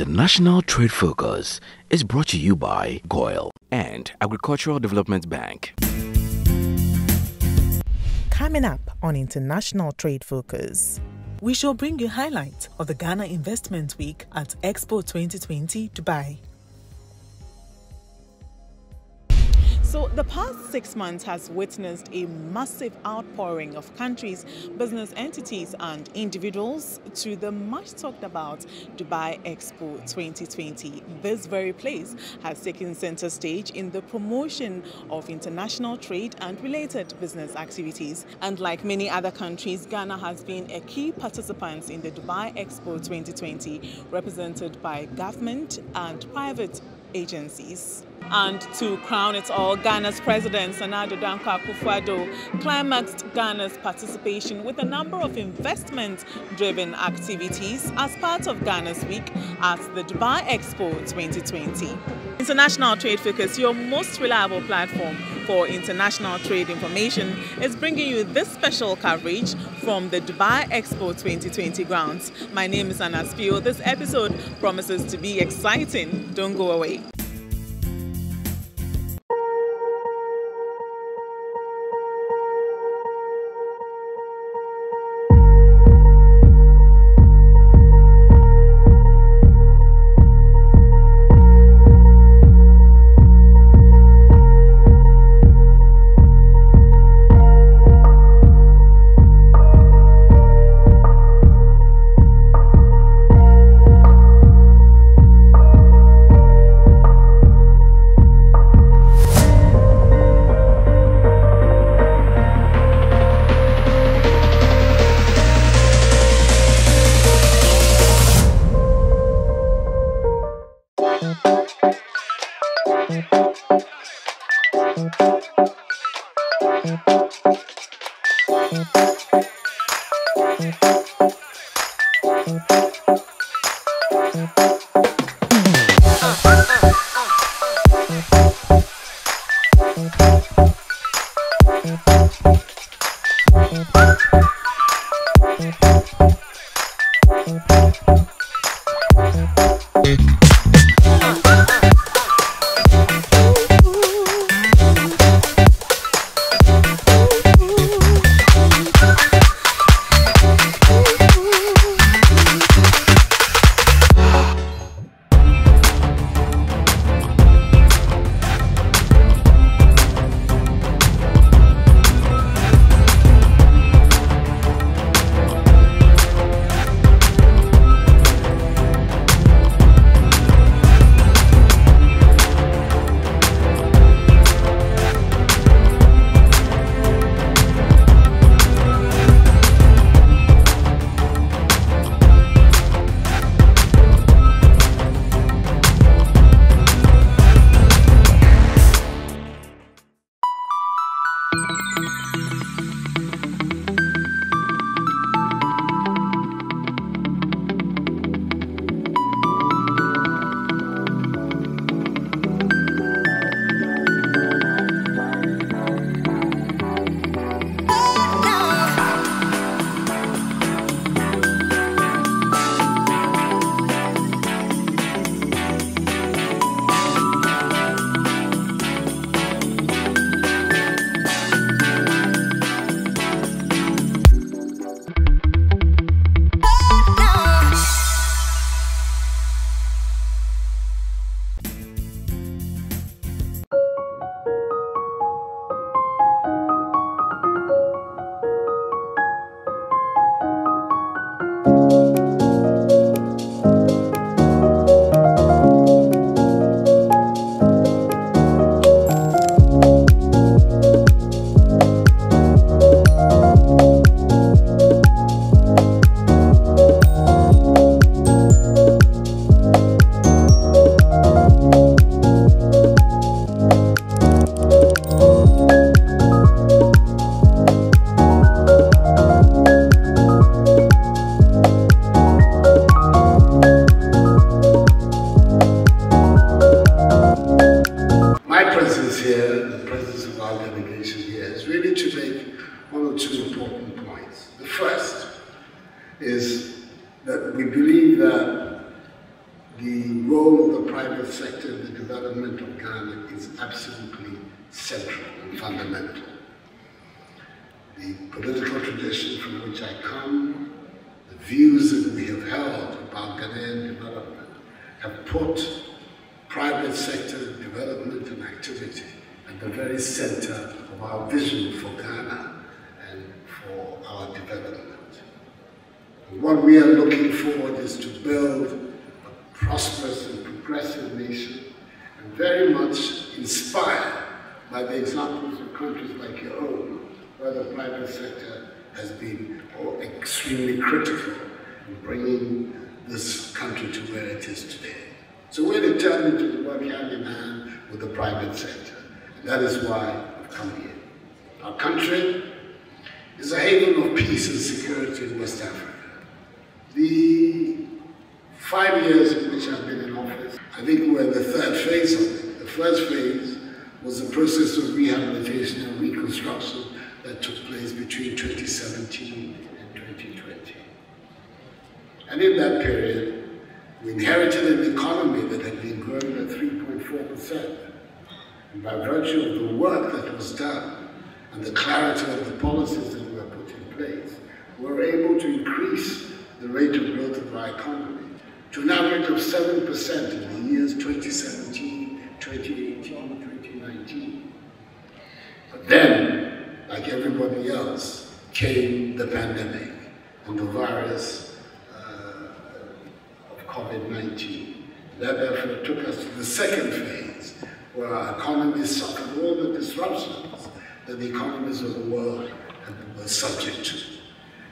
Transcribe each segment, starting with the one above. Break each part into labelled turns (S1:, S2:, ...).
S1: International Trade Focus is brought to you by GOIL and Agricultural Development Bank.
S2: Coming up on International Trade Focus.
S3: We shall bring you highlights of the Ghana Investment Week at Expo 2020 Dubai. So, the past six months has witnessed a massive outpouring of countries, business entities, and individuals to the much talked about Dubai Expo 2020. This very place has taken center stage in the promotion of international trade and related business activities. And like many other countries, Ghana has been a key participant in the Dubai Expo 2020, represented by government and private agencies. And to crown it all, Ghana's President Nana Addo Dankwa Akufo-Addo climaxed Ghana's participation with a number of investment-driven activities as part of Ghana's week at the Dubai Expo 2020. International Trade Focus, your most reliable platform for international trade information, is bringing you this special coverage from the Dubai Expo 2020 grounds. My name is Anna Spio. This episode promises to be exciting. Don't go away.
S4: Has been oh, extremely critical in bringing this country to where it is today. So we're determined to work hand in hand with the private sector. And that is why I've come here. Our country is a haven of peace and security in West Africa. The five years in which I've been in office, I think we're in the third phase of it. The first phase was the process of rehabilitation and reconstruction that took place between 2017 and 2020. And in that period, we inherited an economy that had been growing at 3.4%. And by virtue of the work that was done and the clarity of the policies that were put in place, we were able to increase the rate of growth of our economy to an average of 7% in the years 2017, 2018, 2019. But then, like everybody else, came the pandemic and the virus uh, of COVID-19. That therefore took us to the second phase, where our economies suffered all the disruptions that the economies of the world were subject to.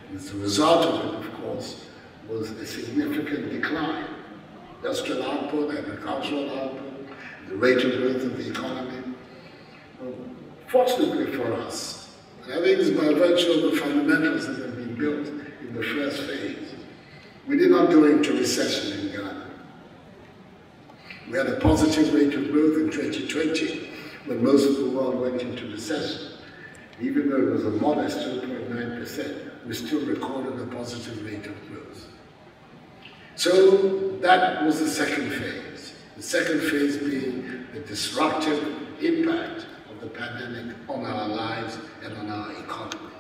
S4: And as a result of it, of course, was a significant decline. Industrial output, agricultural output, the rate of growth of the economy. Well, fortunately for us, I think it's by virtue of the fundamentals that have been built in the first phase, we did not go into recession in Ghana. We had a positive rate of growth in 2020 when most of the world went into recession. Even though it was a modest 2.9%, we still recorded a positive rate of growth. So that was the second phase. The second phase being the disruptive impact of the pandemic on our lives and on our economy.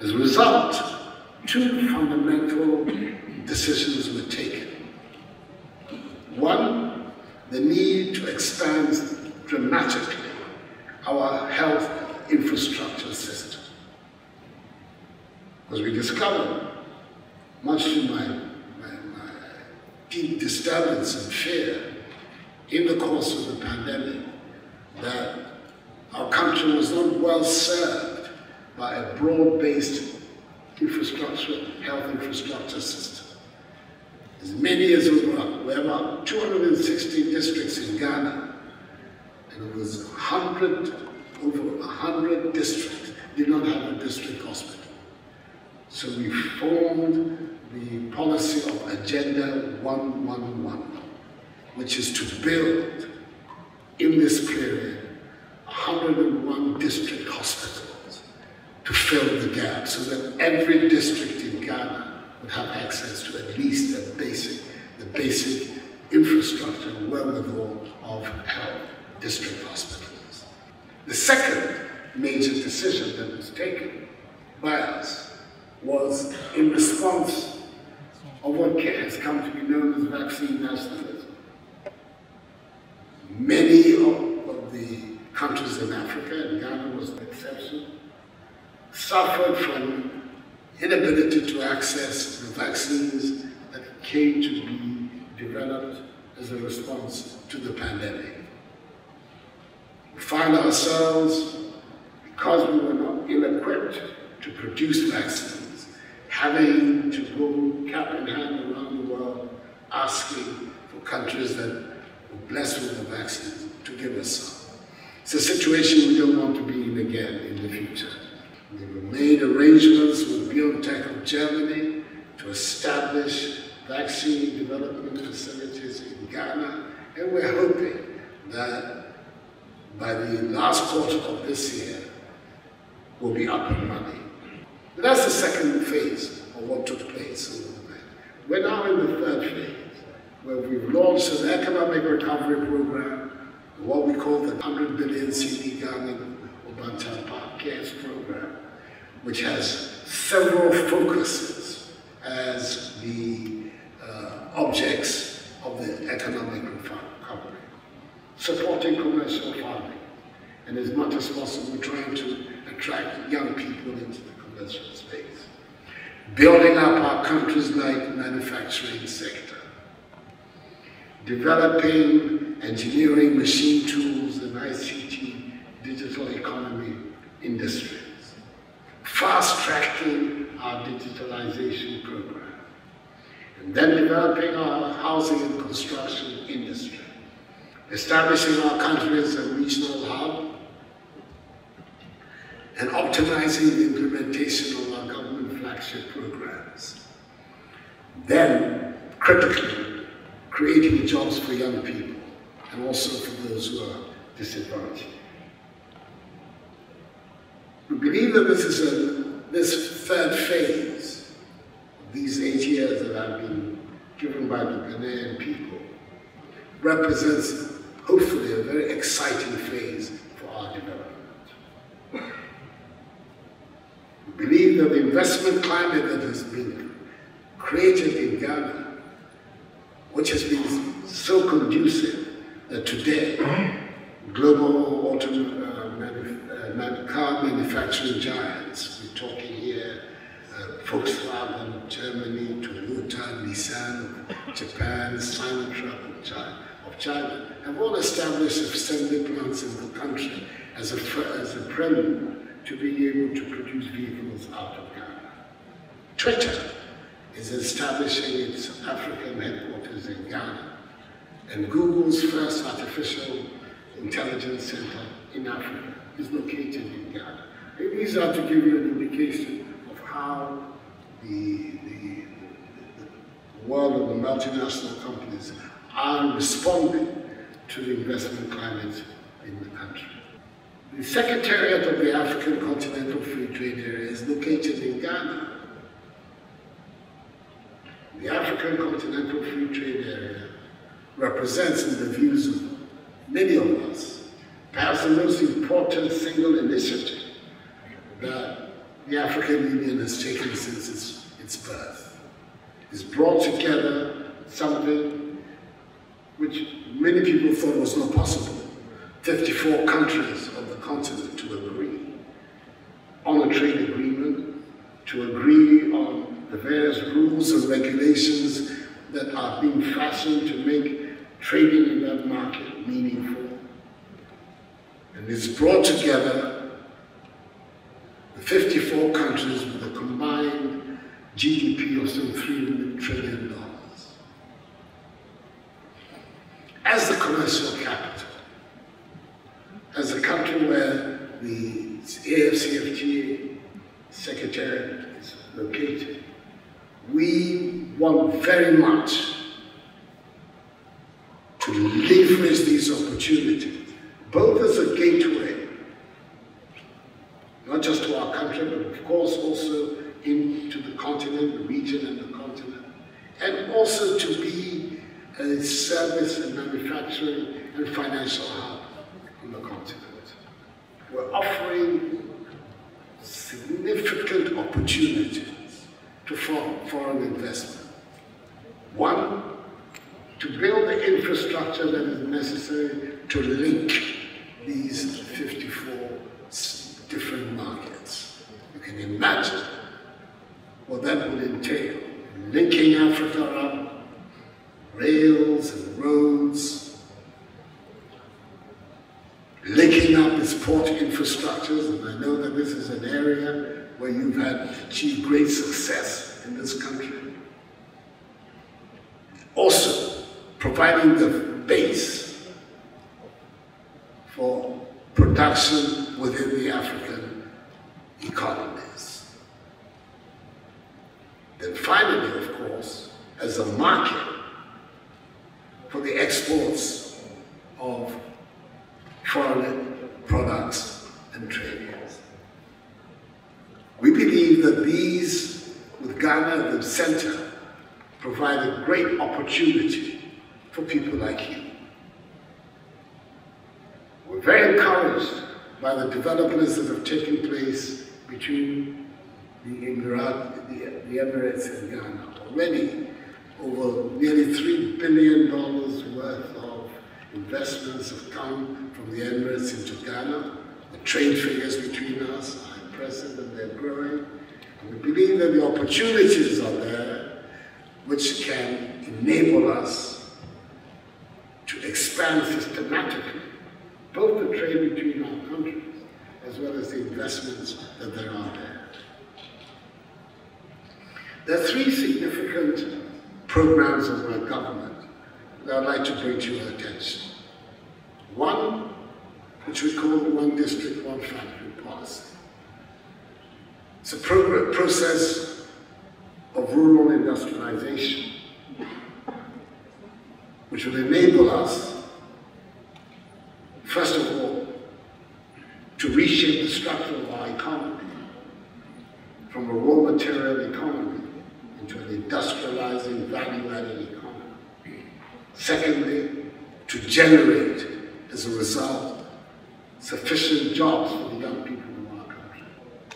S4: As a result, two fundamental decisions were taken. One, the need to expand dramatically our health infrastructure system. Because we discovered, much to my, my, my deep disturbance and fear, in the course of the pandemic, that our country was not well served by a broad-based infrastructure, health infrastructure system. As many as we were, we have about 260 districts in Ghana, and it was 100, over 100 districts did not have a district hospital. So we formed the policy of Agenda 111, which is to build in this period 101 district hospitals to fill the gap so that every district in Ghana would have access to at least the basic, the basic infrastructure wherewithal of health district hospitals. The second major decision that was taken by us was in response of what has come to be known as vaccine nationalism. Many of, the countries in Africa, and Ghana was the exception, suffered from inability to access the vaccines that came to be developed as a response to the pandemic. We find ourselves, because we were not ill-equipped to produce vaccines, having to go cap in hand around the world asking for countries that blessed with the vaccine to give us some. It's a situation we don't want to be in again in the future. We've made arrangements with BioNTech of Germany to establish vaccine development facilities in Ghana, and we're hoping that by the last quarter of this year, we'll be up and running. But that's the second phase of what took place. We're now in the third phase, launched an economic recovery program, what we call the 100 billion Ghana Obaatan Pa Cares program, which has several focuses as the uh, objects of the economic recovery. Supporting commercial farming, and as much as possible trying to attract young people into the commercial space. Building up our country's light manufacturing sector. Developing engineering, machine tools, and ICT digital economy industries. Fast-tracking our digitalization program. And then developing our housing and construction industry. Establishing our country as a regional hub and optimizing the implementation of our government flagship programs. Then, critically, creating jobs for young people and also for those who are disadvantaged. We believe that this is a, this third phase of these eight years that have been given by the Ghanaian people represents hopefully a very exciting phase for our development. We believe that the investment climate that has been created in Ghana, which has been so conducive that today global auto, uh, manu uh, car manufacturing giants, we're talking here uh, Volkswagen Germany, Toyota, Nissan Japan, Sinotruk of China, of China, have all established assembly plants in the country as a, as a prelude to be able to produce vehicles out of Ghana. Twitter is establishing its African headquarters in Ghana, and Google's first artificial intelligence center in Africa is located in Ghana. These are to give you an indication of how the, the, the world of the multinational companies are responding to the investment climate in the country. The Secretariat of the African Continental Free Trade Area is located in Ghana. The African Continental Free Trade Area represents, in the views of many of us, perhaps the most important single initiative that the African Union has taken since its, its birth. It's brought together something which many people thought was not possible. 54 countries of the continent to agree on a trade agreement, to agree on the various rules and regulations that are being fashioned to make trading in that market meaningful. And it's brought together the 54 countries with a combined GDP of some $3 trillion. As the commercial capital, as a country where the AFCFTA Secretariat is located, we want very much to leverage these opportunities, both as a gateway, not just to our country, but of course also into the continent, the region and the continent, and also to be a service and manufacturing and financial hub on the continent. We're offering significant opportunities to foreign investment. One, to build the infrastructure that is necessary to link these 54 different markets. You can imagine what that would entail. Linking Africa up, rails and roads, linking up its port infrastructures, and I know that this is an area where you've had achieved great success in this country. Also, providing the base for production within the African economies. Then finally, of course, as a market for the exports of foreign products and trade. We believe that these, with Ghana at the center, provide a great opportunity for people like you. We're very encouraged by the developments that have taken place between the, Emirat, the, the Emirates and Ghana. Already, over nearly $3 billion worth of investments have come from the Emirates into Ghana. The trade figures between us impressive and they're growing. And we believe that the opportunities are there which can enable us to expand systematically both the trade between our countries as well as the investments that there are there. There are three significant programs of my government that I'd like to bring to your attention. One, which we call the One District, One Factory policy. It's a process of rural industrialization, which will enable us, first of all, to reshape the structure of our economy from a raw material economy into an industrializing, value-added economy. Secondly, to generate, as a result, sufficient jobs for the young people.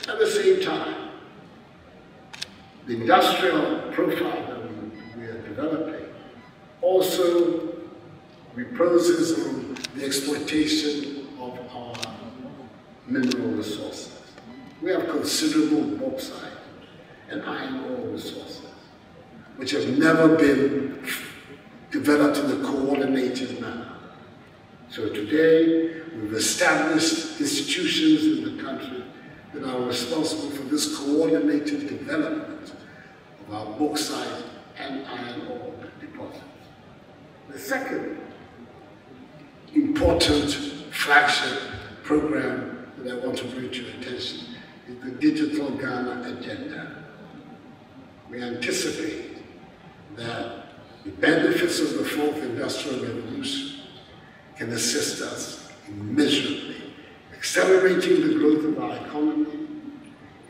S4: At the same time, the industrial profile that we, we are developing also reposes on the exploitation of our mineral resources. We have considerable bauxite and iron ore resources, which have never been developed in a coordinated manner. So today, we've established institutions in the country that are responsible for this coordinated development of our bauxite and iron ore deposits. The second important flagship program that I want to bring to your attention is the Digital Ghana Agenda we anticipate that the benefits of the fourth industrial revolution can assist us immeasurably, accelerating the growth of our economy,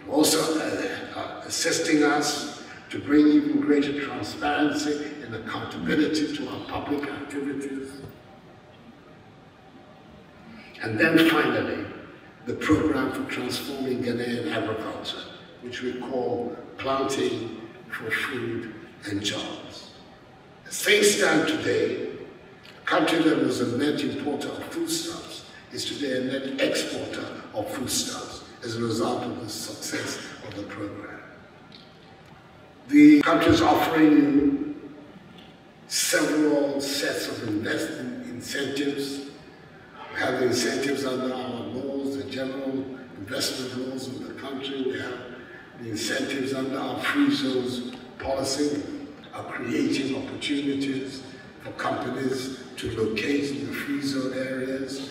S4: also uh, uh, assisting us to bring even greater transparency and accountability to our public activities. And then finally, the program for transforming Ghanaian agriculture, which we call Planting for food and jobs. As things stand today, a country that was a net importer of foodstuffs is today a net exporter of foodstuffs as a result of the success of the program. The country is offering several sets of investment incentives. We have the incentives under our laws, the general investment laws of the country. We have the incentives under our free zones policy are creating opportunities for companies to locate in the free zone areas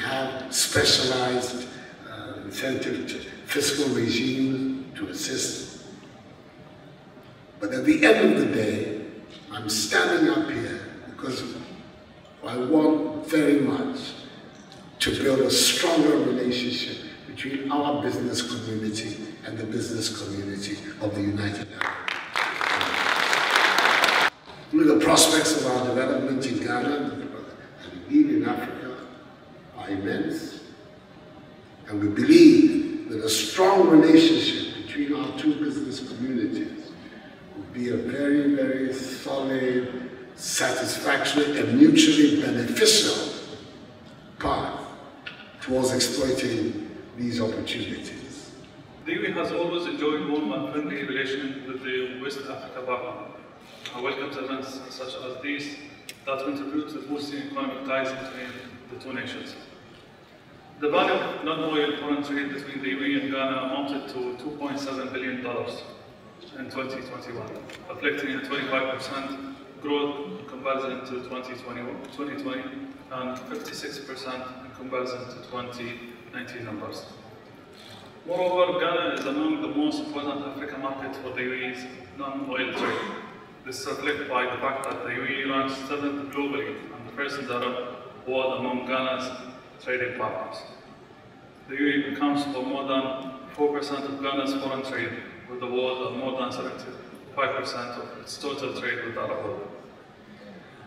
S4: have specialized uh, incentive fiscal regimes to assist. But at the end of the day, I'm standing up here because I want very much to build a stronger relationship between our business community and the business community of the United Arab. Look at the prospects of our development in Ghana and indeed in Africa And we believe that a strong relationship between our two business communities will be a very, very solid, satisfactory, and mutually beneficial path towards exploiting these opportunities.
S5: The has always enjoyed warm and friendly relations with the West Africa partner. I welcome events such as these that contribute to boosting economic ties between the two nations. The value of non-oil foreign trade between the UAE and Ghana amounted to $2.7 billion in 2021, reflecting a 25% growth in comparison to 2020, 2020 and 56% in comparison to 2019 numbers. Moreover, Ghana is among the most important African markets for the UAE's non-oil trade. This is reflected by the fact that the UAE ranks seventh globally and the first in the Arab world among Ghana's trading partners. The UAE accounts for more than 4% of Ghana's foreign trade with the world and more than 75% of its total trade with the Arab world.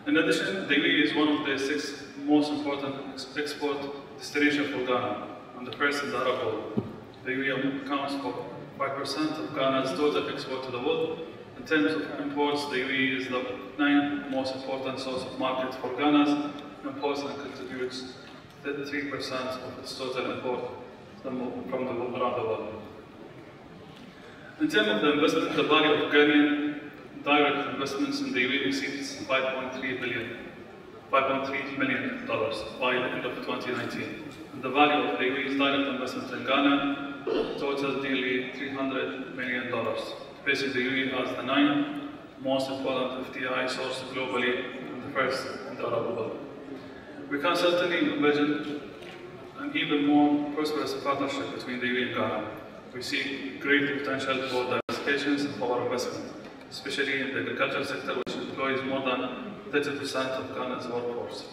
S5: In addition, the UAE is one of the six most important export destinations for Ghana, and the first in the Arab world. The UAE accounts for 5% of Ghana's total export to the world. In terms of imports, the UAE is the ninth most important source of market for Ghana's imports and contributes 33% of its total import from the, around the world. In terms of the investment, the value of Ghanaian direct investments in the UAE exceeds 5.3 billion, 5.3 million dollars by the end of 2019. And the value of the UAE's direct investments in Ghana totals nearly 300 million dollars, placing the UAE as the ninth most important FDI source globally and the first in the Arab world. We can certainly imagine an even more prosperous partnership between the UAE and Ghana we see great potential for diversification of our investment, especially in the agricultural sector, which employs more than 30% of Ghana's workforce.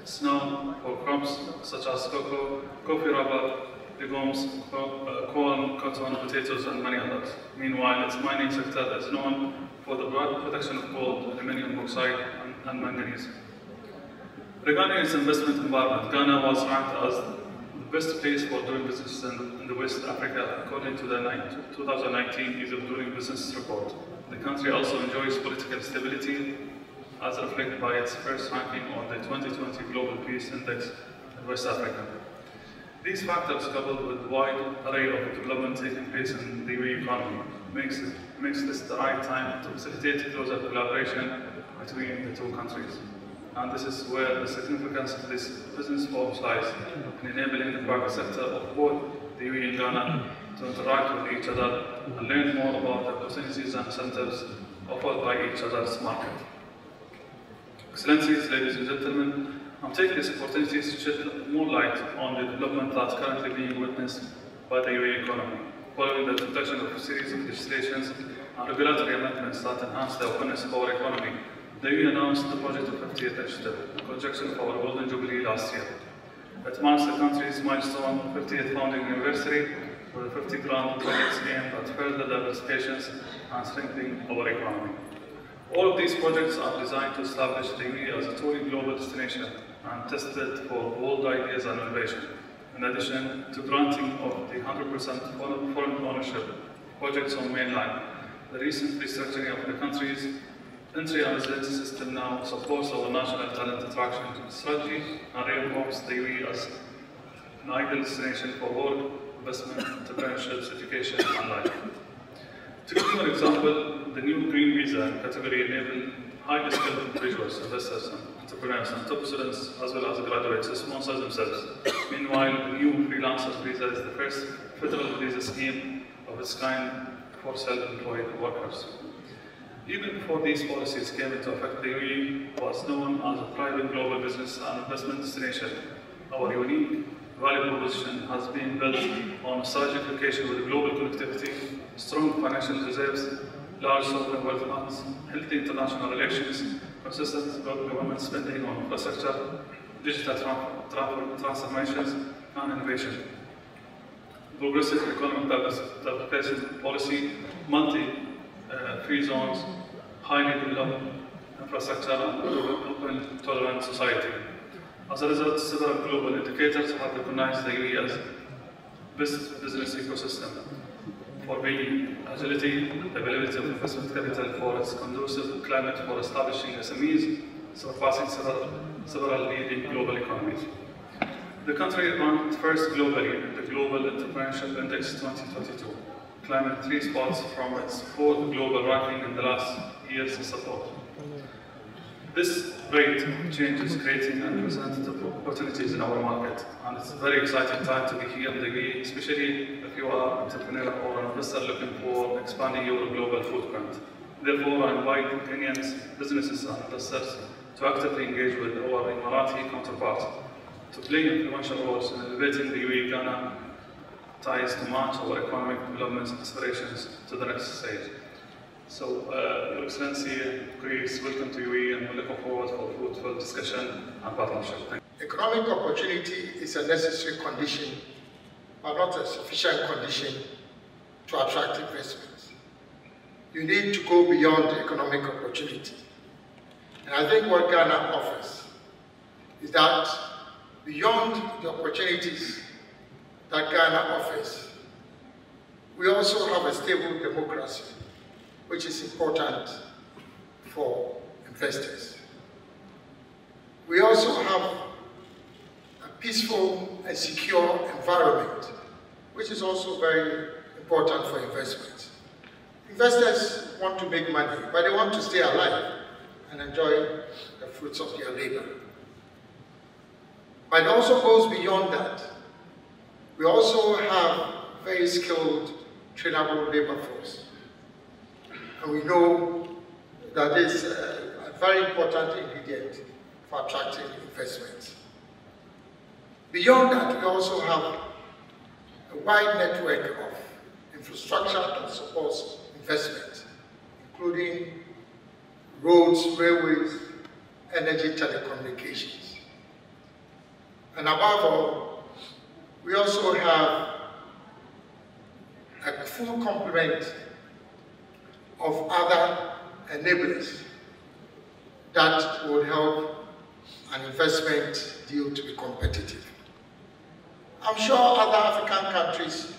S5: It's known for crops such as cocoa, coffee rubber, legumes, uh, corn, cotton, potatoes, and many others. Meanwhile, its mining sector is known for the production of gold, aluminium and, and manganese. Regarding its investment environment, Ghana was ranked as the best place for doing business in, in the West Africa, according to the 2019 Ease of Doing Business report. The country also enjoys political stability, as reflected by its first ranking on the 2020 Global Peace Index in West Africa. These factors, coupled with a wide array of development taking place in the UAE economy, makes, it, makes this the right time to facilitate closer collaboration between the two countries. And this is where the significance of this business forum lies in enabling the private sector of both the UAE and Ghana to interact with each other and learn more about the opportunities and incentives offered by each other's market. Excellencies, ladies and gentlemen, I'm taking this opportunity to shed more light on the development that's currently being witnessed by the UAE economy, following the introduction of a series of legislations and regulatory amendments that enhance the openness of our economy the UAE announced the project of 50th initiative in conjunction of our Golden Jubilee last year. It marks the country's milestone 50th founding anniversary with the 50 grand projects aimed at further diversification and strengthening our economy. All of these projects are designed to establish the as a truly global destination and tested for bold ideas and innovation. In addition to granting of the 100% foreign ownership projects on mainland, the recent restructuring of the country's Residency system now supports our national talent attraction strategy and reinforces the UAE as an ideal destination for work, investment, entrepreneurship, education, and life. To give you an example, the new Green Visa category enables highly skilled individuals, investors, and entrepreneurs, and top students, as well as graduates, to sponsor themselves. Meanwhile, the new Freelancers Visa is the first federal visa scheme of its kind for self-employed workers. Even before these policies came into effect, the UAE was known as a thriving global business and investment destination. Our unique value proposition has been built on a strategic location with global connectivity, strong financial reserves, large sovereign wealth funds, healthy international relations, consistent government spending on infrastructure, digital tra tra transformations, and innovation. Progressive economic diversification policy, multi-free uh, zones, highly developed infrastructure and open, tolerant society. As a result, several global indicators have recognized the UAE as best business ecosystem for being agility, availability of investment capital for its conducive climate for establishing SMEs, surpassing several, several leading global economies. The country ranked first globally in the Global Entrepreneurship Index 2022, climbing three spots from its fourth global ranking in the last years support. This rate change is creating unprecedented opportunities in our market, and it's a very exciting time to be here in the UAE, especially if you are an entrepreneur or an investor looking for expanding your global footprint. Therefore, I invite Ghanaians, businesses and investors to actively engage with our Emirati counterparts to play influential roles in elevating the UAE-Ghana ties to match our economic development aspirations to the next stage. So, uh, Your Excellency, Greece, welcome to UAE and we're looking forward for fruitful discussion and partnership.
S6: Economic opportunity is a necessary condition, but not a sufficient condition to attract investments. You need to go beyond economic opportunity. And I think what Ghana offers is that beyond the opportunities that Ghana offers, we also have a stable democracy, which is important for investors. We also have a peaceful and secure environment, which is also very important for investment. Investors want to make money, but they want to stay alive and enjoy the fruits of their labor. But it also goes beyond that. We also have very skilled, trainable labor force. And we know that is a, very important ingredient for attracting investment. Beyond that, we also have a wide network of infrastructure that supports investment, including roads, railways, energy, telecommunications. And above all, we also have a full complement of other enablers that would help an investment deal to be competitive. I'm sure other African countries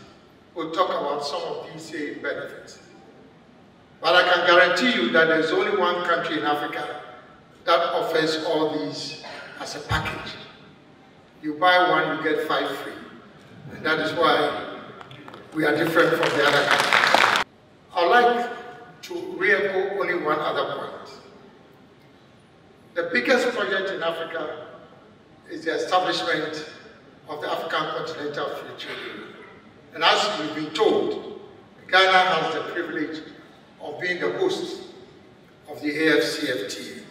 S6: will talk about some of these same benefits. But I can guarantee you that there's only one country in Africa that offers all these as a package. You buy one, you get five free. And that is why we are different from the other countries. I'd like to re-echo only one other point. The biggest project in Africa is the establishment of the African Continental Trade Area. And as we've been told, Ghana has the privilege of being the host of the AFCFTA.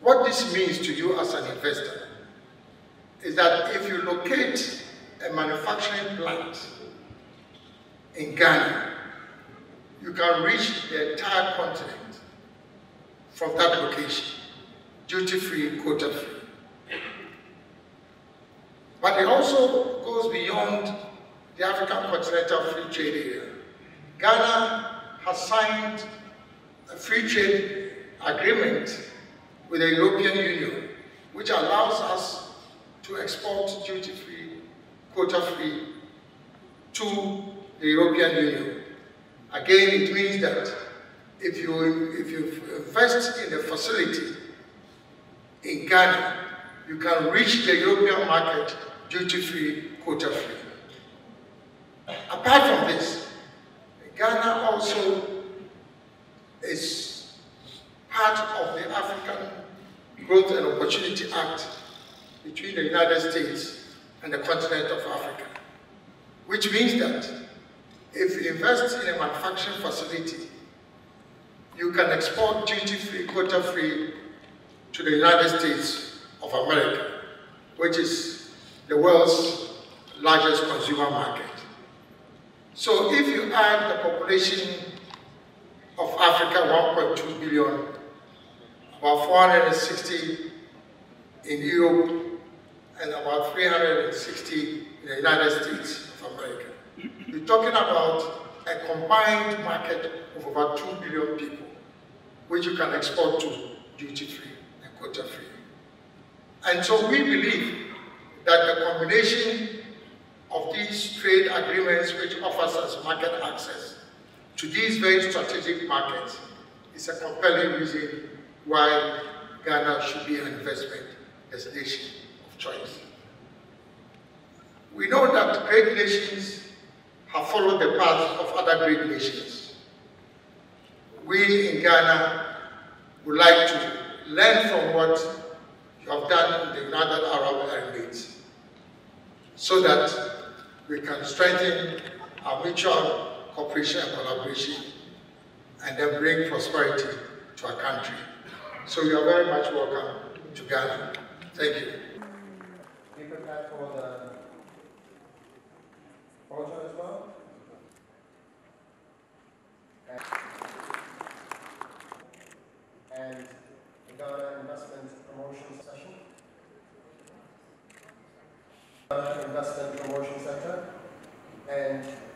S6: What this means to you as an investor is that if you locate a manufacturing plant in Ghana, you can reach the entire continent from that location, duty-free, quota-free. But it also goes beyond the African Continental Free Trade Area. Ghana has signed a free trade agreement with the European Union, which allows us to export duty-free, quota-free to the European Union. Again, it means that if you, if you invest in a facility in Ghana, you can reach the European market duty-free, quota-free. Apart from this, Ghana also is part of the African Growth and Opportunity Act between the United States and the continent of Africa, which means that if you invest in a manufacturing facility, you can export duty-free, quota-free to the United States of America, which is the world's largest consumer market. So if you add the population of Africa, 1.2 billion, about 460 in Europe, and about 360 in the United States of America. We're talking about a combined market of about 2 billion people, which you can export to duty-free and quota-free. And so we believe that the combination of these trade agreements which offers us market access to these very strategic markets is a compelling reason why Ghana should be an investment destination choice. We know that great nations have followed the path of other great nations. We in Ghana would like to learn from what you have done in the United Arab Emirates so that we can strengthen our mutual cooperation and collaboration and then bring prosperity to our country. So you are very much welcome to Ghana. Thank you.
S7: Prepared for the photo as well. And the Ghana Investment Promotion Session. Ghana Investment Promotion Center and.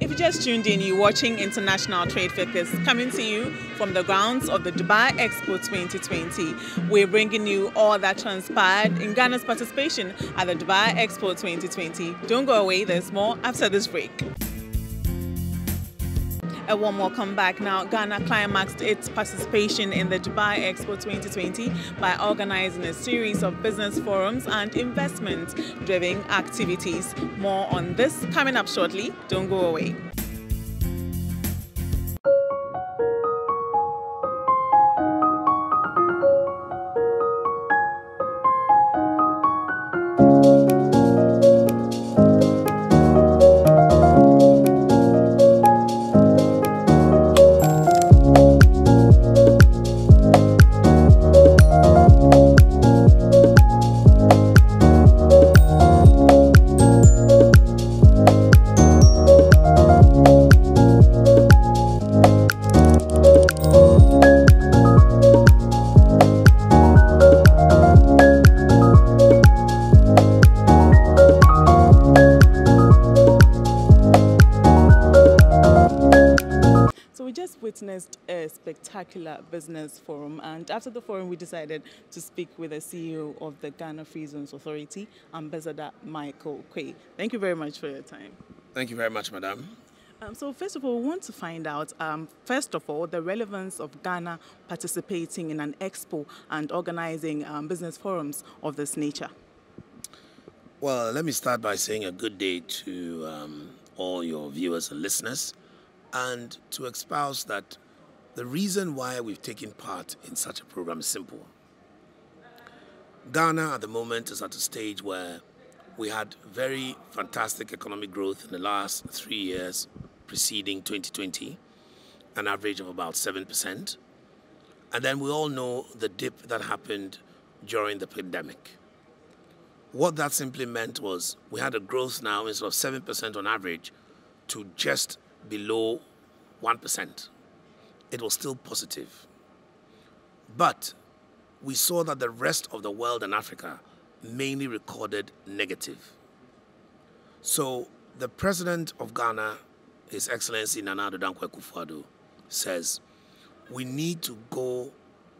S3: If you just tuned in, you're watching International Trade Focus coming to you from the grounds of the Dubai Expo 2020. We're bringing you all that transpired in Ghana's participation at the Dubai Expo 2020. Don't go away, there's more after this break. A warm welcome back. Now, Ghana climaxed its participation in the Dubai Expo 2020 by organizing a series of business forums and investment driven activities. More on this coming up shortly. Don't go away. Spectacular business forum, and after the forum, we decided to speak with the CEO of the Ghana Free Zones Authority, Ambassador Michael Quay. Thank you very much for your time.
S8: Thank you very much, madam.
S3: Um, so first of all, we want to find out, um, first of all, the relevance of Ghana participating in an expo and organizing um, business forums of this nature.
S8: Well, let me start by saying a good day to um, all your viewers and listeners, and to espouse that the reason why we've taken part in such a program is simple. Ghana at the moment is at a stage where we had very fantastic economic growth in the last three years preceding 2020, an average of about 7%. And then we all know the dip that happened during the pandemic. What that simply meant was we had a growth now instead of 7% on average to just below 1%. It was still positive. But we saw that the rest of the world and Africa mainly recorded negative. So the president of Ghana, His Excellency Nana Dankwa Akufo-Addo, says we need to go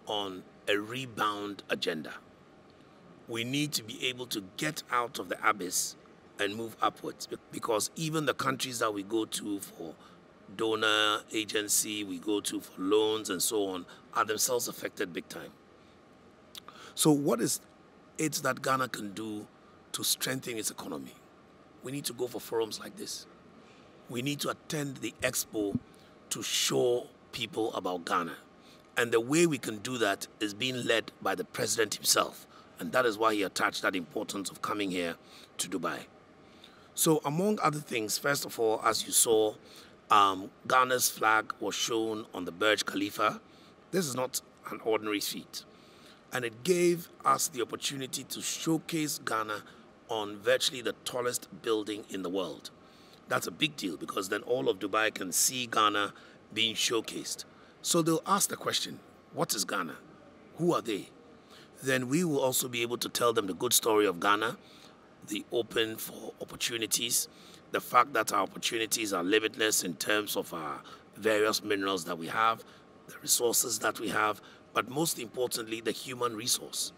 S8: on a rebound agenda. We need to be able to get out of the abyss and move upwards because even the countries that we go to for donor agency, we go to for loans and so on, are themselves affected big time. So, what is it that Ghana can do to strengthen its economy? We need to go for forums like this. We need to attend the expo to show people about Ghana. And the way we can do that is being led by the president himself. And that is why he attached that importance of coming here to Dubai. So, among other things, first of all, as you saw, um, Ghana's flag was shown on the Burj Khalifa. This is not an ordinary feat. And it gave us the opportunity to showcase Ghana on virtually the tallest building in the world. That's a big deal because then all of Dubai can see Ghana being showcased. So they'll ask the question what is Ghana? Who are they? Then we will also be able to tell them the good story of Ghana, the open for opportunities, the fact that our opportunities are limitless in terms of our various minerals that we have, the resources that we have, but most importantly, the human resource.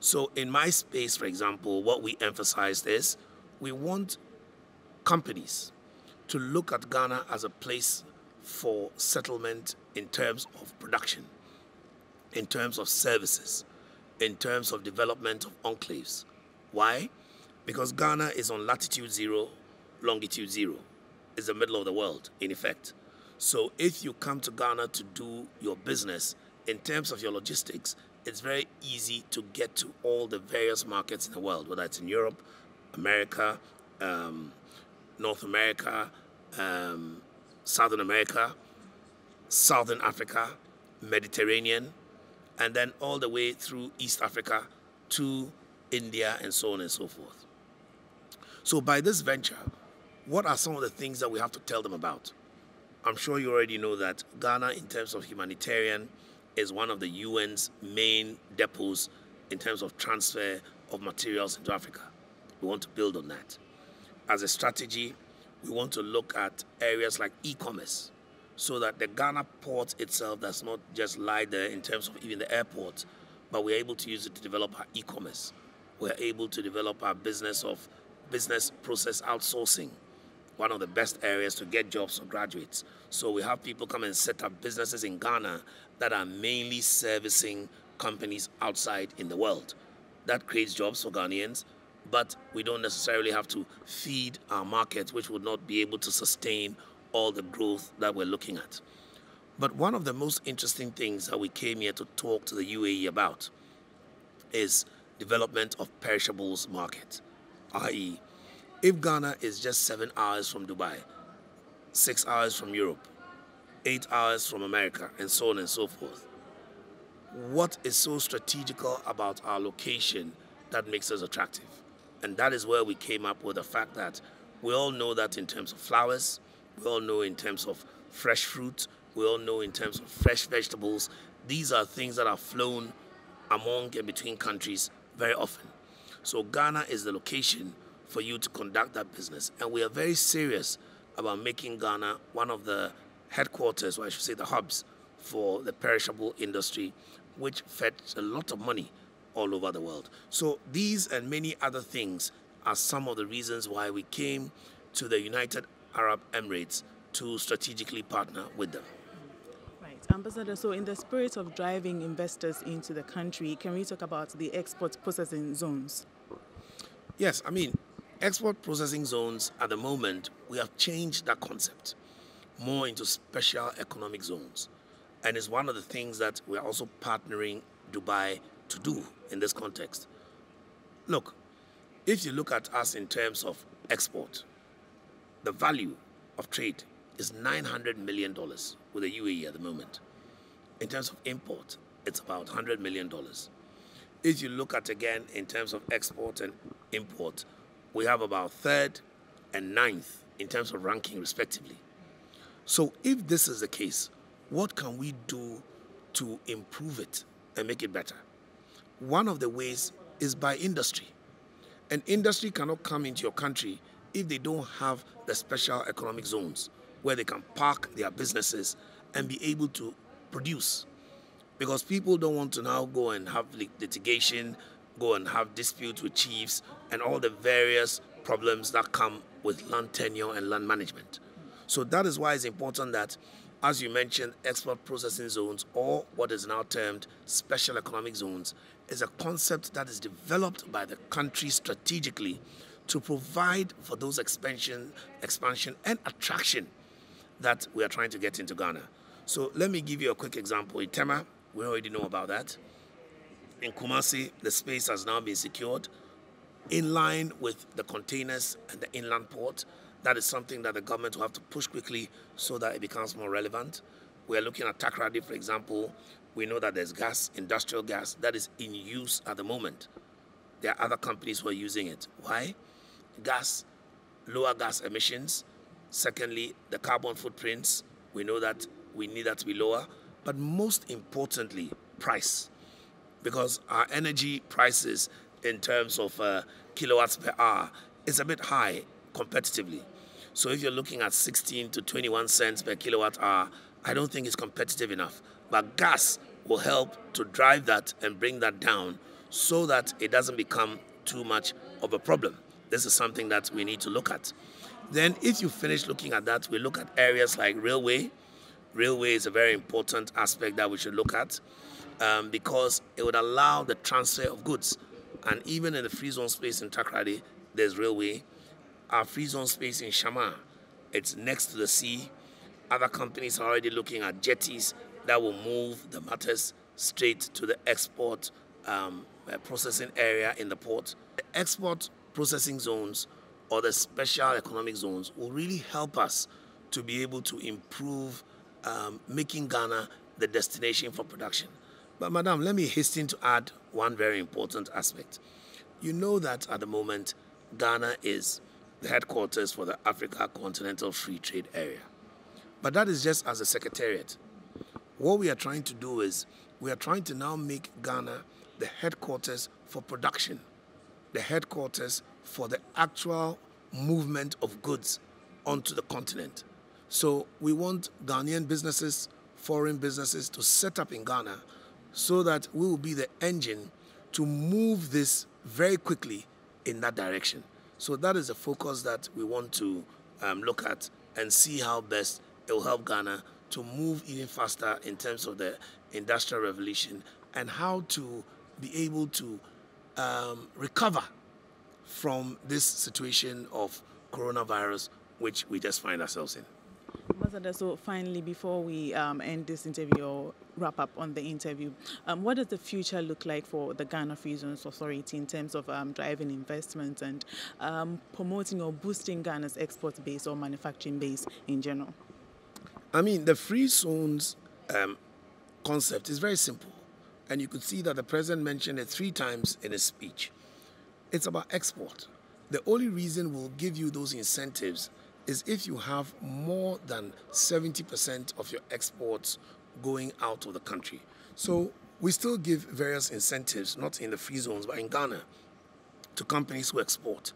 S8: So, in my space, for example, what we emphasized is we want companies to look at Ghana as a place for settlement in terms of production, in terms of services, in terms of development of enclaves. Why? Because Ghana is on latitude zero, longitude zero. It's the middle of the world, in effect. So if you come to Ghana to do your business, in terms of your logistics, it's very easy to get to all the various markets in the world, whether it's in Europe, America, um, North America, um, Southern America, Southern Africa, Mediterranean, and then all the way through East Africa to India and so on and so forth. So, by this venture, what are some of the things that we have to tell them about? I'm sure you already know that Ghana, in terms of humanitarian, is one of the UN's main depots in terms of transfer of materials into Africa. We want to build on that. As a strategy, we want to look at areas like e-commerce so that the Ghana port itself does not just lie there in terms of even the airport, but we're able to use it to develop our e-commerce. We're able to develop our business of business process outsourcing, one of the best areas to get jobs for graduates. So we have people come and set up businesses in Ghana that are mainly servicing companies outside in the world. That creates jobs for Ghanaians, but we don't necessarily have to feed our market, which would not be able to sustain all the growth that we're looking at. But one of the most interesting things that we came here to talk to the UAE about is development of perishables market, i.e., if Ghana is just seven hours from Dubai, six hours from Europe, eight hours from America, and so on and so forth, what is so strategical about our location that makes us attractive? And that is where we came up with the fact that we all know that in terms of flowers, we all know in terms of fresh fruit, we all know in terms of fresh vegetables, these are things that are flown among and between countries very often. So Ghana is the location for you to conduct that business. And we are very serious about making Ghana one of the headquarters, or I should say the hubs, for the perishable industry, which fetch a lot of money all over the world. So these and many other things are some of the reasons why we came to the United Arab Emirates to strategically partner with them.
S3: Right. Ambassador, so in the spirit of driving investors into the country, can we talk about the export processing zones?
S8: Yes, I mean, export processing zones at the moment, we have changed that concept more into special economic zones. And it's one of the things that we're also partnering Dubai to do in this context. Look, if you look at us in terms of export, the value of trade is $900 million with the UAE at the moment. In terms of import, it's about $100 million. If you look at again in terms of export and import, we have about third and ninth in terms of ranking respectively. So if this is the case, what can we do to improve it and make it better? One of the ways is by industry. An industry cannot come into your country if they don't have the special economic zones where they can park their businesses and be able to produce. Because people don't want to now go and have litigation, go and have disputes with chiefs, and all the various problems that come with land tenure and land management. So that is why it's important that, as you mentioned, export processing zones, or what is now termed special economic zones, is a concept that is developed by the country strategically to provide for those expansion, expansion and attraction that we are trying to get into Ghana. So let me give you a quick example. In Tema, we already know about that. In Kumasi, the space has now been secured in line with the containers and the inland port. That is something that the government will have to push quickly so that it becomes more relevant. We are looking at Takoradi, for example. We know that there's gas, industrial gas, that is in use at the moment. There are other companies who are using it. Why? Gas, lower gas emissions. Secondly, the carbon footprints. We know that we need that to be lower. But most importantly, price. Because our energy prices in terms of uh, kilowatts per hour is a bit high competitively. So if you're looking at 16 to 21 cents per kilowatt hour, I don't think it's competitive enough. But gas will help to drive that and bring that down so that it doesn't become too much of a problem. This is something that we need to look at. Then, if you finish looking at that, we look at areas like railway. Railway is a very important aspect that we should look at um, because it would allow the transfer of goods. And even in the free zone space in Takoradi, there's railway. Our free zone space in Shama, it's next to the sea. Other companies are already looking at jetties that will move the matters straight to the export um, uh, processing area in the port. The export processing zones or the special economic zones will really help us to be able to improve um, making Ghana the destination for production. But, Madam, let me hasten to add one very important aspect. You know that at the moment, Ghana is the headquarters for the Africa Continental Free Trade Area. But that is just as a secretariat. What we are trying to do is we are trying to now make Ghana the headquarters for production, the headquarters for the actual movement of goods onto the continent. So we want Ghanaian businesses, foreign businesses to set up in Ghana so that we will be the engine to move this very quickly in that direction. So that is a focus that we want to um, look at and see how best it will help Ghana to move even faster in terms of the industrial revolution and how to be able to um, recover from this situation of coronavirus, which we just find ourselves in.
S3: Ambassador, so finally, before we um, end this interview or wrap up on the interview, um, what does the future look like for the Ghana Free Zones Authority in terms of um, driving investment and um, promoting or boosting Ghana's export base or manufacturing base in general?
S8: I mean, the free zones um, concept is very simple. And you could see that the president mentioned it three times in his speech. It's about export. The only reason we'll give you those incentives is if you have more than 70% of your exports going out of the country. So we still give various incentives, not in the free zones, but in Ghana, to companies who export.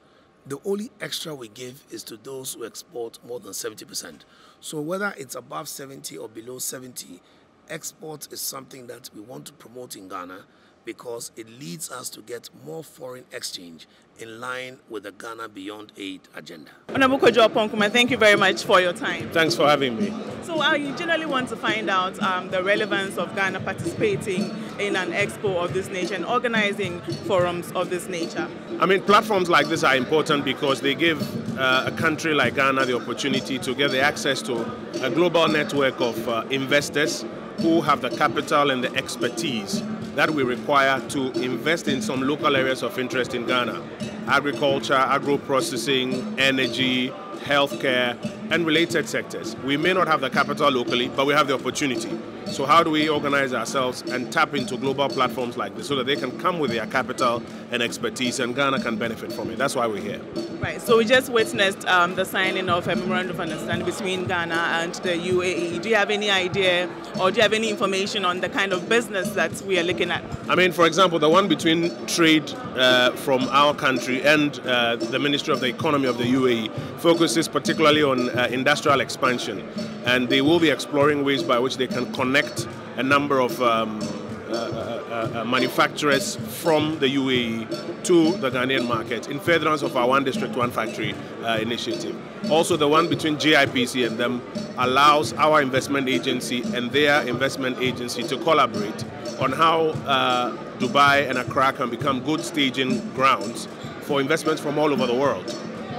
S8: The only extra we give is to those who export more than 70%. So whether it's above 70 or below 70, export is something that we want to promote in Ghana because it leads us to get more foreign exchange in line with the Ghana Beyond Aid agenda.
S3: Honorable Kojo Oppong Nkrumah, thank you very much for your time.
S8: Thanks for having me.
S3: So I generally want to find out um, the relevance of Ghana participating in an expo of this nature and organizing forums of this nature.
S9: I mean, platforms like this are important because they give uh, a country like Ghana the opportunity to get the access to a global network of uh, investors who have the capital and the expertise that we require to invest in some local areas of interest in Ghana agriculture, agro processing, energy, healthcare, and related sectors. We may not have the capital locally, but we have the opportunity. So, how do we organize ourselves and tap into global platforms like this so that they can come with their capital and expertise and Ghana can benefit from it? That's why we're here.
S3: Right. So, we just witnessed um, the signing of a memorandum of understanding between Ghana and the UAE. Do you have any idea or do you have any information on the kind of business that we are looking at?
S9: I mean, for example, the one between trade uh, from our country and uh, the Ministry of the Economy of the UAE focuses particularly on uh, industrial expansion. And they will be exploring ways by which they can connect a number of um, uh, uh, uh, manufacturers from the UAE to the Ghanaian market in furtherance of our One District, One Factory uh, initiative. Also, the one between GIPC and them allows our investment agency and their investment agency to collaborate on how uh, Dubai and Accra can become good staging grounds for investments from all over the world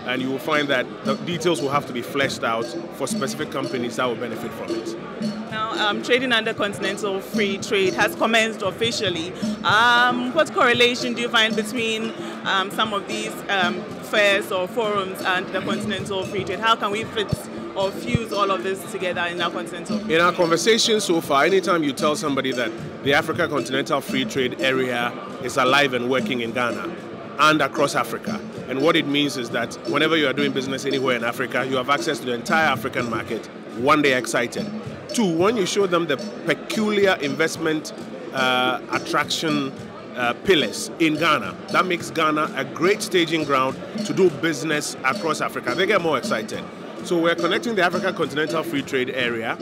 S9: and you will find that the details will have to be fleshed out for specific companies that will benefit from it.
S3: Now, um, trading under continental free trade has commenced officially. Um, what correlation do you find between um, some of these um, fairs or forums and the continental free trade? How can we fit or fuse all of this together in our continental
S9: free In our conversation so far, anytime you tell somebody that the Africa Continental Free Trade Area is alive and working in Ghana and across Africa, and what it means is that whenever you are doing business anywhere in Africa, you have access to the entire African market. One, day excited. Two, when you show them the peculiar investment uh, attraction uh, pillars in Ghana, that makes Ghana a great staging ground to do business across Africa. They get more excited. So we're connecting the Africa Continental Free Trade Area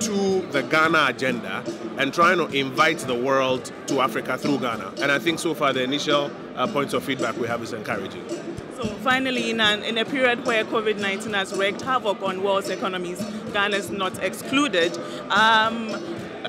S9: to the Ghana agenda and trying to invite the world to Africa through Ghana. And I think so far the initial uh, points of feedback we have is encouraging.
S3: So finally, in, an, in a period where COVID-19 has wreaked havoc on world's economies, Ghana is not excluded. Um,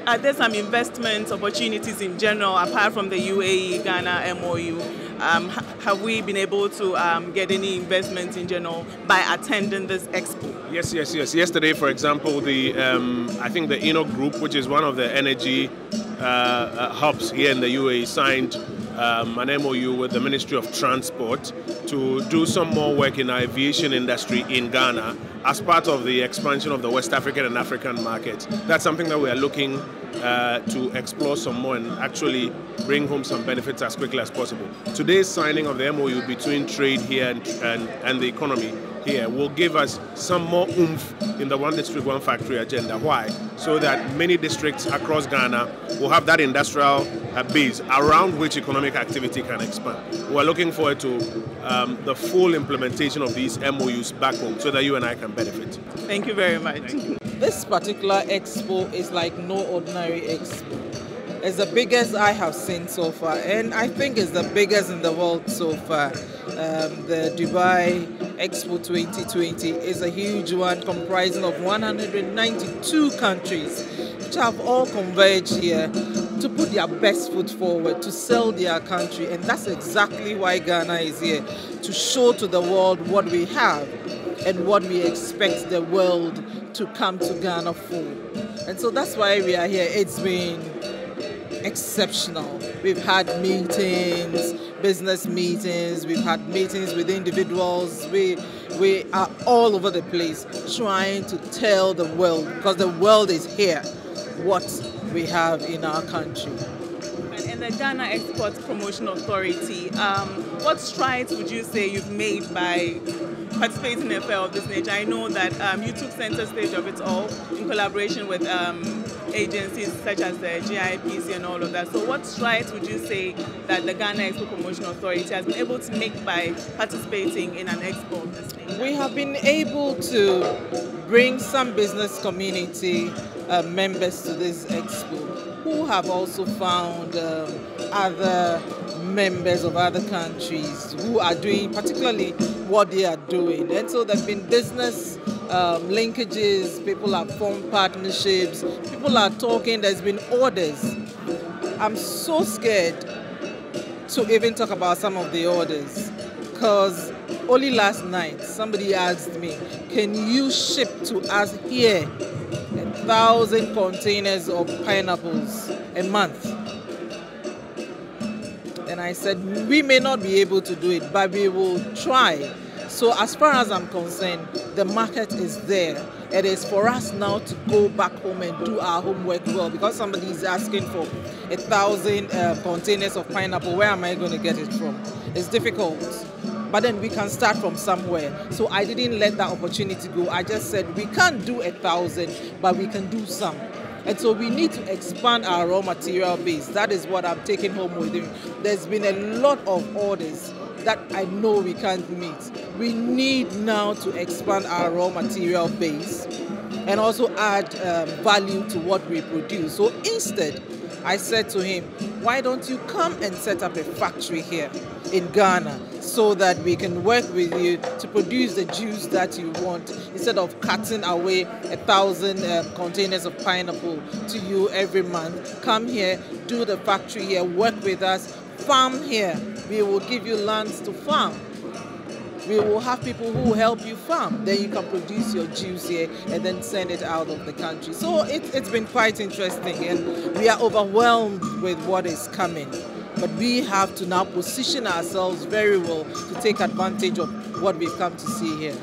S3: are there some investment opportunities in general apart from the UAE Ghana MOU? Um, have we been able to um, get any investment in general by attending this expo?
S9: Yes, yes, yes. Yesterday, for example, the um, I think the ENOC Group, which is one of the energy uh, uh, hubs here in the UAE, signed um, an MOU with the Ministry of Transport to do some more work in aviation industry in Ghana as part of the expansion of the West African and African market. That's something that we are looking uh, to explore some more and actually bring home some benefits as quickly as possible. Today's signing of the MOU between trade here and, and, and the economy here will give us some more oomph in the one district, one factory agenda. Why? So that many districts across Ghana will have that industrial uh, base around which economic activity can expand. We're looking forward to um, the full implementation of these MOUs back home so that you and I can benefit.
S3: Thank you very much.
S10: This particular expo is like no ordinary expo. It's the biggest I have seen so far, and I think it's the biggest in the world so far. Um, the Dubai Expo 2020 is a huge one comprising of 192 countries which have all converged here to put their best foot forward to sell their country and that's exactly why Ghana is here to show to the world what we have and what we expect the world to come to Ghana for. And so that's why we are here. It's been exceptional. We've had meetings, business meetings, we've had meetings with individuals. We we are all over the place trying to tell the world because the world is here what we have in our country.
S3: And the Ghana Export Promotion Authority, um, what strides would you say you've made by participating in a fair of this nature? I know that um, you took center stage of it all in collaboration with um, agencies such as the GIPC and all of that. So what strides would you say that the Ghana Expo Promotion Authority has been able to make by participating in an expo of this nature?
S10: We have been able to bring some business community uh, members to this expo who have also found um, other members of other countries who are doing particularly what they are doing. And so there have been business um, linkages, people have formed partnerships, people are talking, there's been orders. I'm so scared to even talk about some of the orders because only last night somebody asked me, can you ship to us here a thousand containers of pineapples a month? And I said, we may not be able to do it, but we will try. So as far as I'm concerned, the market is there. It is for us now to go back home and do our homework well because somebody is asking for a thousand uh, containers of pineapple. Where am I going to get it from? It's difficult. But then we can start from somewhere. So I didn't let that opportunity go. I just said we can't do a thousand, but we can do some. And so we need to expand our raw material base. That is what I'm taking home with me. There's been a lot of orders that I know we can't meet. We need now to expand our raw material base and also add um, value to what we produce. So instead, I said to him, why don't you come and set up a factory here in Ghana so that we can work with you to produce the juice that you want instead of cutting away a thousand uh, containers of pineapple to you every month. Come here, do the factory here, work with us, farm here. We will give you lands to farm. We will have people who help you farm. Then you can produce your juice here and then send it out of the country. So it, it's been quite interesting and we are overwhelmed with what is coming. But we have to now position ourselves very well to take advantage of what we've come to see here.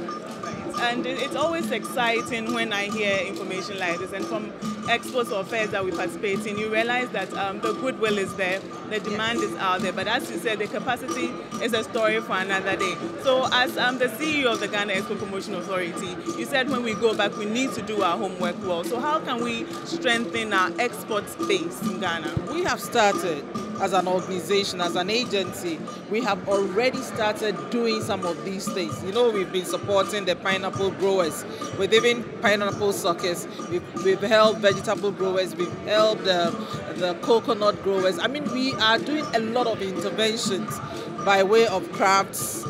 S3: And it's always exciting when I hear information like this. And from expos or fairs that we participate in, you realize that um, the goodwill is there, the demand is out there. But as you said, the capacity is a story for another day. So, as um, the CEO of the Ghana Expo Promotion Authority, you said when we go back, we need to do our homework well. So, how can we strengthen our export base in Ghana?
S10: We have started as an organization, as an agency, we have already started doing some of these things. You know, we've been supporting the pineapple growers with even pineapple suckers. We've, we've helped vegetable growers. We've helped the, the coconut growers. I mean, we are doing a lot of interventions by way of crafts,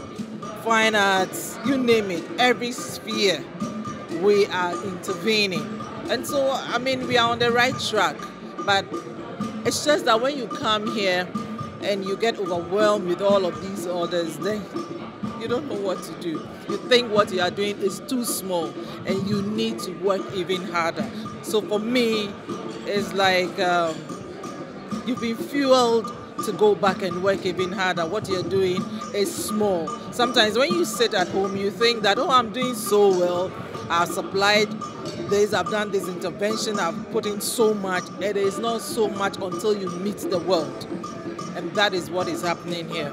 S10: fine arts, you name it, every sphere we are intervening. And so, I mean, we are on the right track. But it's just that when you come here and you get overwhelmed with all of these orders, then you don't know what to do. You think what you are doing is too small and you need to work even harder. So for me, it's like um, you've been fueled to go back and work even harder. What you're doing is small. Sometimes when you sit at home, you think that, oh, I'm doing so well. I've supplied this, I've done this intervention, I've put in so much. It is not so much until you meet the world. And that is what is happening here.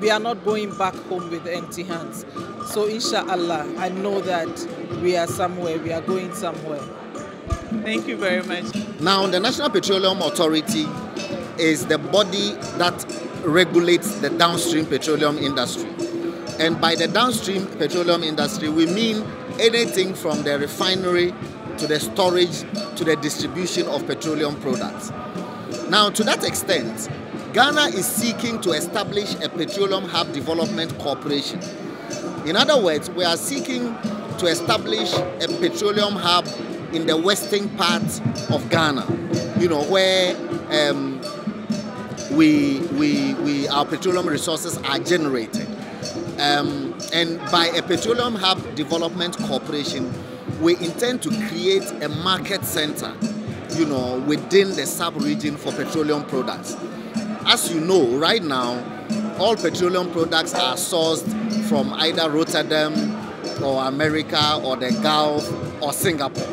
S10: we are not going back home with empty hands. So inshallah, I know that we are somewhere, we are going somewhere.
S3: Thank you very much.
S11: Now, the National Petroleum Authority is the body that regulates the downstream petroleum industry. And by the downstream petroleum industry, we mean anything from the refinery to the storage to the distribution of petroleum products. Now, to that extent, Ghana is seeking to establish a petroleum hub development corporation. In other words, we are seeking to establish a petroleum hub in the western part of Ghana, you know, where um, we, we, we, our petroleum resources are generated. Um, and by a petroleum hub development corporation, we intend to create a market center, you know, within the sub-region for petroleum products. As you know, right now, all petroleum products are sourced from either Rotterdam or America or the Gulf or Singapore.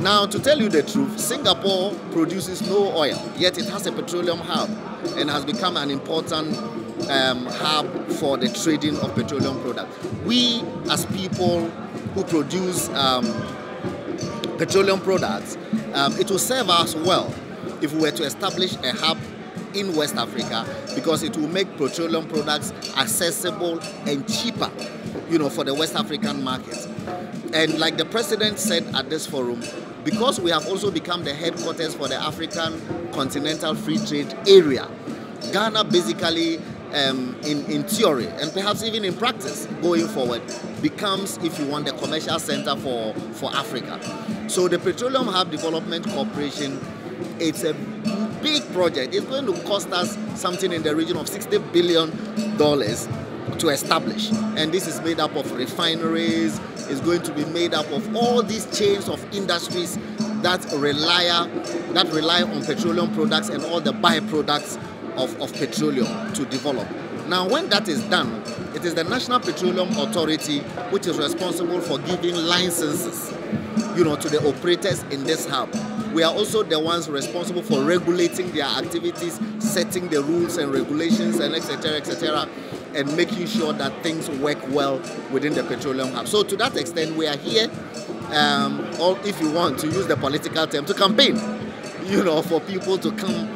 S11: Now, to tell you the truth, Singapore produces no oil, yet it has a petroleum hub and has become an important um, hub for the trading of petroleum products. We, as people who produce um, petroleum products, um, it will serve us well if we were to establish a hub in West Africa because it will make petroleum products accessible and cheaper, you know, for the West African market. And like the president said at this forum, because we have also become the headquarters for the African Continental Free Trade Area, Ghana basically, um, in, in theory and perhaps even in practice going forward, becomes, if you want, the commercial center for, for Africa. So the Petroleum Hub Development Corporation, it's a big project. It's going to cost us something in the region of 60 billion dollars to establish. And this is made up of refineries, it's going to be made up of all these chains of industries that rely, that rely on petroleum products and all the byproducts of, of petroleum to develop. Now, when that is done, it is the National Petroleum Authority which is responsible for giving licenses, you know, to the operators in this hub. We are also the ones responsible for regulating their activities, setting the rules and regulations, and etc. etc and making sure that things work well within the petroleum hub. So to that extent, we are here, um, or if you want to use the political term, to campaign, you know, for people to come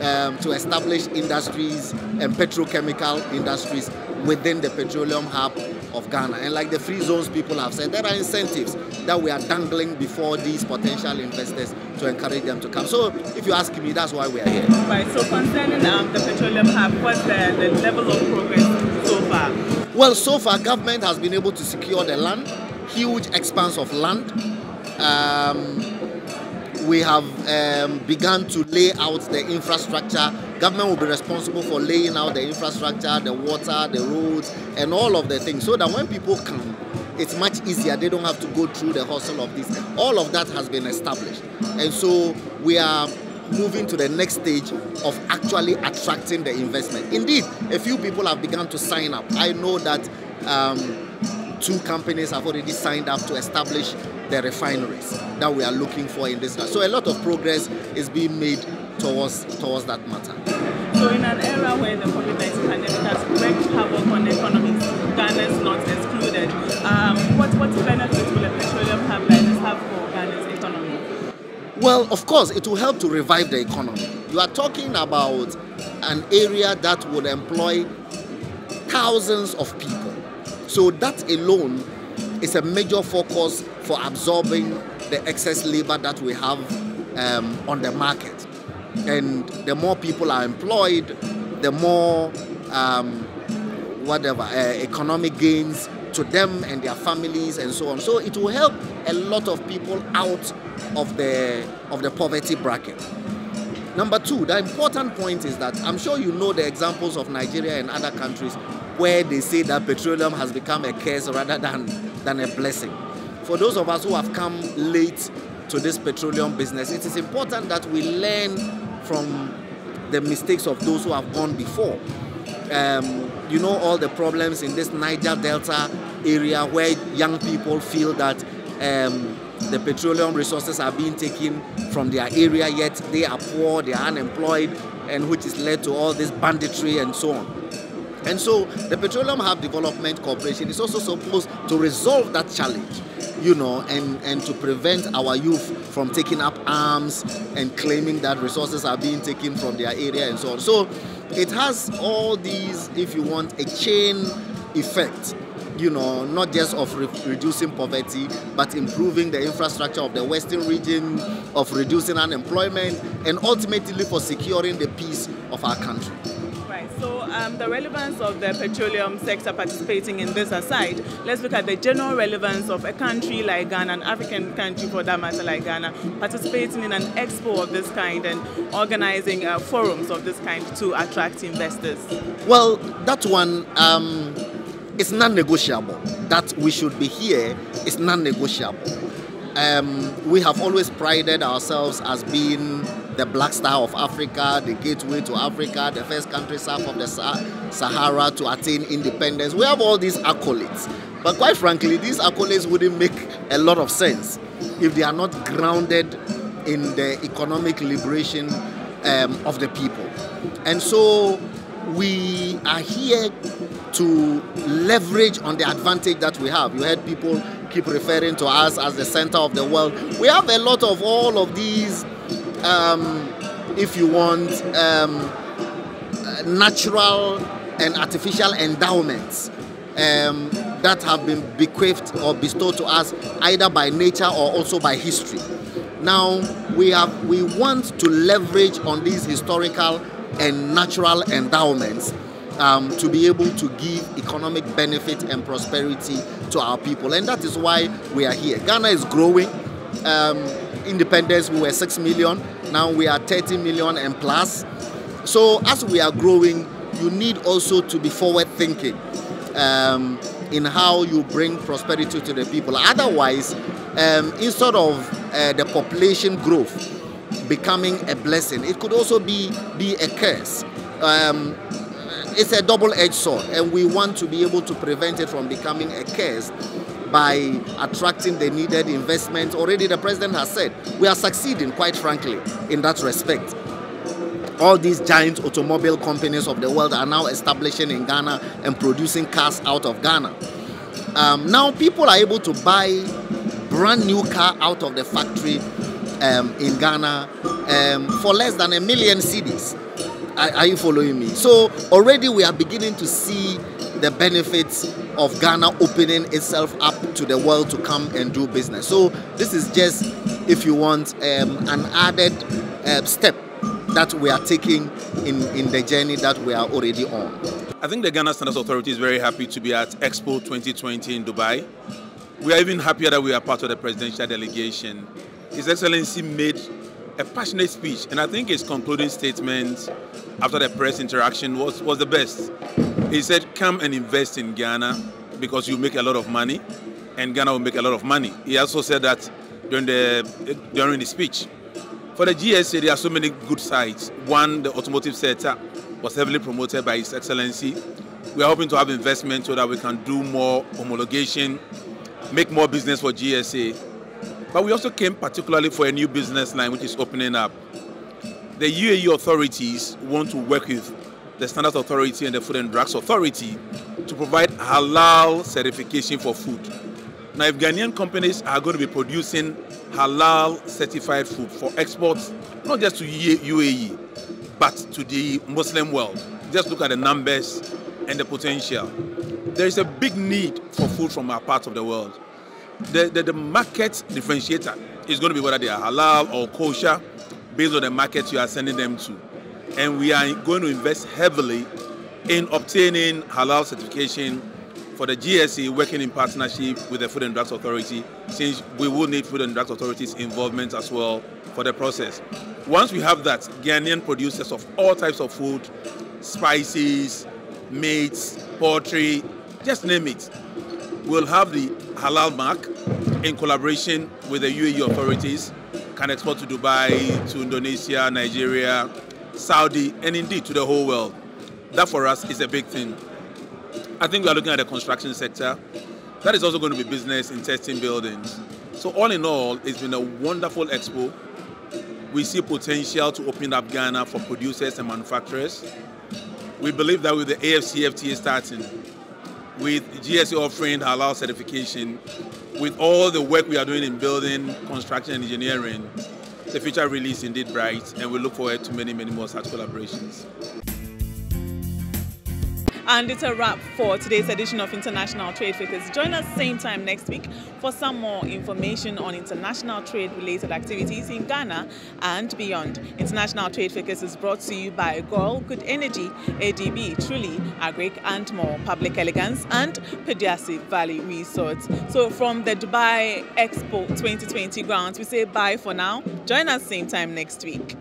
S11: um, to establish industries and petrochemical industries within the petroleum hub of Ghana. And like the free zones people have said, there are incentives that we are dangling before these potential investors to encourage them to come. So if you ask me, that's why we are here.
S3: Right, so concerning um, the petroleum hub, what's the, the level of progress so far?
S11: Well, so far, government has been able to secure the land, huge expanse of land. Um, we have um, begun to lay out the infrastructure. Government will be responsible for laying out the infrastructure, the water, the roads, and all of the things, so that when people come, it's much easier. They don't have to go through the hustle of this. All of that has been established, and so we are moving to the next stage of actually attracting the investment. Indeed, a few people have begun to sign up. I know that um, two companies have already signed up to establish the refineries that we are looking for in this. So a lot of progress is being made towards towards that matter.
S3: So in an era where the COVID-19 pandemic has wreaked havoc on the economies, Not excluded. Um, what what benefits will a petroleum this have for Ghana's economy?
S11: Well, of course, it will help to revive the economy. You are talking about an area that would employ thousands of people. So that alone is a major focus for absorbing the excess labor that we have um, on the market. And the more people are employed, the more um, whatever uh, economic gains to them and their families and so on. So it will help a lot of people out of the of the poverty bracket. Number two, the important point is that I'm sure you know the examples of Nigeria and other countries where they say that petroleum has become a curse rather than, than a blessing. For those of us who have come late to this petroleum business, it is important that we learn from the mistakes of those who have gone before. Um, you know all the problems in this Niger Delta area where young people feel that um, the petroleum resources are being taken from their area, yet they are poor, they are unemployed, and which has led to all this banditry and so on. And so the Petroleum Hub Development Corporation is also supposed to resolve that challenge, you know, and, and to prevent our youth from taking up arms and claiming that resources are being taken from their area and so on. So it has all these, if you want, a chain effect you know, not just of re reducing poverty, but improving the infrastructure of the Western region, of reducing unemployment, and ultimately for securing the peace of our country.
S3: So um, the relevance of the petroleum sector participating in this aside, let's look at the general relevance of a country like Ghana, an African country for that matter like Ghana, participating in an expo of this kind and organizing uh, forums of this kind to attract investors.
S11: Well, that one. Um, it's non-negotiable. That we should be here is non-negotiable. Um, we have always prided ourselves as being the black star of Africa, the gateway to Africa, the first country south of the Sahara to attain independence. We have all these accolades. But quite frankly, these accolades wouldn't make a lot of sense if they are not grounded in the economic liberation um, of the people. And so we are here to leverage on the advantage that we have. You heard people keep referring to us as the center of the world. We have a lot of all of these, um, if you want, um, natural and artificial endowments um, that have been bequeathed or bestowed to us either by nature or also by history. Now we have we want to leverage on these historical and natural endowments um, to be able to give economic benefit and prosperity to our people. And that is why we are here. Ghana is growing. Um, independence, we were 6 million. Now we are 30 million and plus. So as we are growing, you need also to be forward thinking um, in how you bring prosperity to the people. Otherwise, um, instead of uh, the population growth becoming a blessing, it could also be, be a curse. Um, it's a double-edged sword, and we want to be able to prevent it from becoming a curse by attracting the needed investment. Already the president has said we are succeeding, quite frankly, in that respect. All these giant automobile companies of the world are now establishing in Ghana and producing cars out of Ghana. Um, now people are able to buy brand new car out of the factory um, in Ghana um, for less than a million cedis. Are, are you following me? So already we are beginning to see the benefits of Ghana opening itself up to the world to come and do business. So this is just, if you want, um, an added uh, step that we are taking in, in the journey that we are already on.
S12: I think the Ghana Standards Authority is very happy to be at Expo 2020 in Dubai. We are even happier that we are part of the presidential delegation. His Excellency made a passionate speech, and I think his concluding statement after the press interaction was, was the best. He said, Come and invest in Ghana because you make a lot of money, and Ghana will make a lot of money. He also said that during the, during the speech. For the GSA, there are so many good sides. One, the automotive sector was heavily promoted by His Excellency. We are hoping to have investment so that we can do more homologation, make more business for GSA. But we also came particularly for a new business line which is opening up the UAE authorities want to work with the Standards Authority and the Food and Drugs Authority to provide halal certification for food. Now, if Ghanaian companies are going to be producing halal certified food for exports, not just to UAE, but to the Muslim world, just look at the numbers and the potential. There is a big need for food from our part of the world. The, the, the market differentiator is going to be whether they are halal or kosher based on the market you are sending them to. And we are going to invest heavily in obtaining halal certification for the GSE working in partnership with the Food and Drugs Authority since we will need Food and Drugs Authority's involvement as well for the process. Once we have that, Ghanaian producers of all types of food, spices, meats, poultry, just name it, will have the halal mark in collaboration with the UAE authorities can export to Dubai, to Indonesia, Nigeria, Saudi, and indeed to the whole world. That for us is a big thing. I think we are looking at the construction sector. That is also going to be business in testing buildings. So all in all, it's been a wonderful expo. We see potential to open up Ghana for producers and manufacturers. We believe that with the AFCFTA starting, with GSA offering halal certification, with all the work we are doing in building, construction, and engineering, the future really is indeed bright, and we look forward to many, many more such collaborations.
S3: And it's a wrap for today's edition of International Trade Focus. Join us same time next week for some more information on international trade related activities in Ghana and beyond. International Trade Focus is brought to you by GOIL, Good Energy, ADB, Truly, Agric and more, Public Elegance and Peduase Valley Resorts. So from the Dubai Expo 2020 grounds, we say bye for now. Join us same time next week.